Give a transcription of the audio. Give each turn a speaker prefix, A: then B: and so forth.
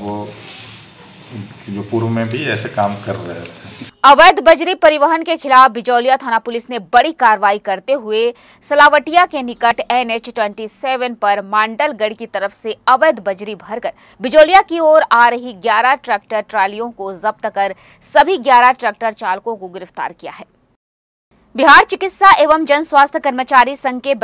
A: वो जो पूर्व में भी ऐसे काम कर रहे थे।
B: अवैध बजरी परिवहन के खिलाफ बिजौलिया थाना पुलिस ने बड़ी कार्रवाई करते हुए सलावटिया के निकट एन एच ट्वेंटी सेवन पर मांडलगढ़ की तरफ़ से अवैध बजरी भरकर बिजौलिया की ओर आ रही 11 ट्रैक्टर ट्रालियों को जब्त कर सभी 11 ट्रैक्टर चालकों को गिरफ़्तार किया है। बिहार चिकित्सा एवं जन स्वास्थ्य कर्मचारी संघ के